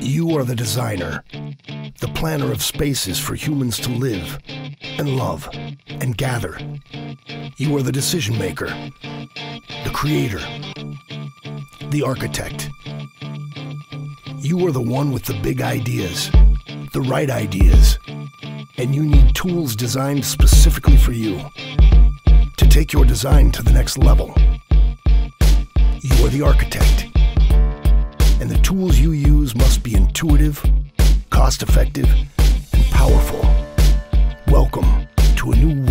You are the designer, the planner of spaces for humans to live and love and gather. You are the decision maker, the creator, the architect. You are the one with the big ideas, the right ideas, and you need tools designed specifically for you take your design to the next level. You are the architect, and the tools you use must be intuitive, cost effective, and powerful. Welcome to a new